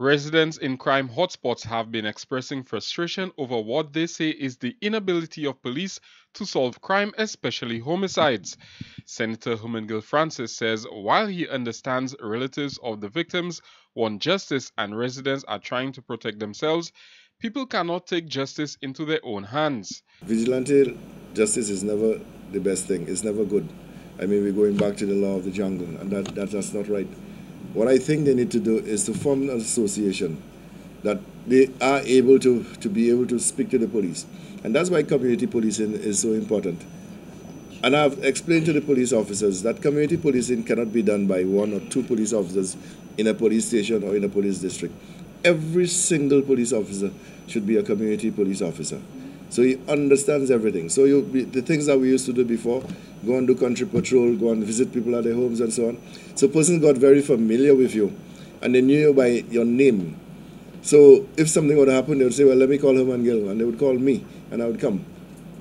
Residents in crime hotspots have been expressing frustration over what they say is the inability of police to solve crime, especially homicides. Senator Hermangild Francis says while he understands relatives of the victims want justice and residents are trying to protect themselves, people cannot take justice into their own hands. Vigilante justice is never the best thing, it's never good. I mean, we're going back to the law of the jungle, and that, that that's not right. What I think they need to do is to form an association that they are able to, to be able to speak to the police. And that's why community policing is so important. And I've explained to the police officers that community policing cannot be done by one or two police officers in a police station or in a police district. Every single police officer should be a community police officer. So he understands everything. So you, the things that we used to do before, go and do country patrol, go and visit people at their homes and so on. So person got very familiar with you and they knew you by your name. So if something would happen, they would say, well, let me call Hermangild. And they would call me and I would come.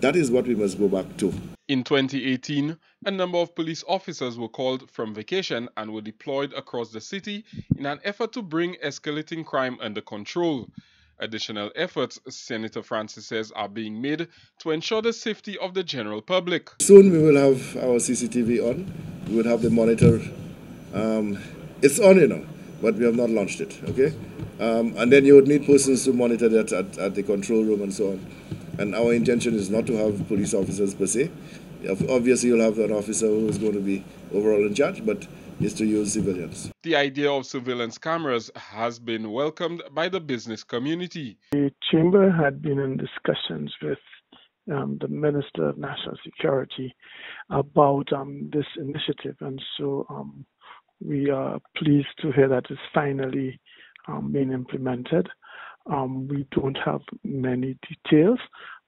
That is what we must go back to. In 2018, a number of police officers were called from vacation and were deployed across the city in an effort to bring escalating crime under control. Additional efforts, Senator Francis says, are being made to ensure the safety of the general public. Soon we will have our CCTV on. We will have the monitor. Um, it's on, you know, but we have not launched it, okay? Um, and then you would need persons to monitor that at, at the control room and so on. And our intention is not to have police officers per se. Obviously, you'll have an officer who is going to be overall in charge, but is to use civilians. The idea of surveillance cameras has been welcomed by the business community. The chamber had been in discussions with um, the Minister of National Security about um, this initiative, and so um, we are pleased to hear that it's finally um, being implemented. Um, we don't have many details,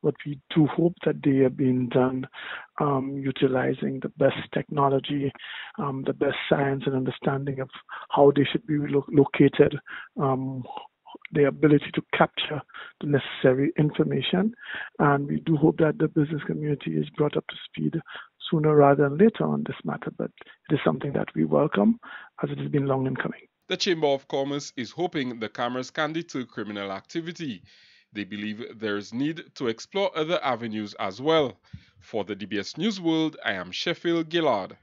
but we do hope that they are being done um, utilizing the best technology, um, the best science and understanding of how they should be lo- located, um, the ability to capture the necessary information. And we do hope that the business community is brought up to speed sooner rather than later on this matter, but it is something that we welcome as it has been long in coming. The Chamber of Commerce is hoping the cameras can deter criminal activity. They believe there is need to explore other avenues as well. For the DBS News World, I am Sheffield Gillard.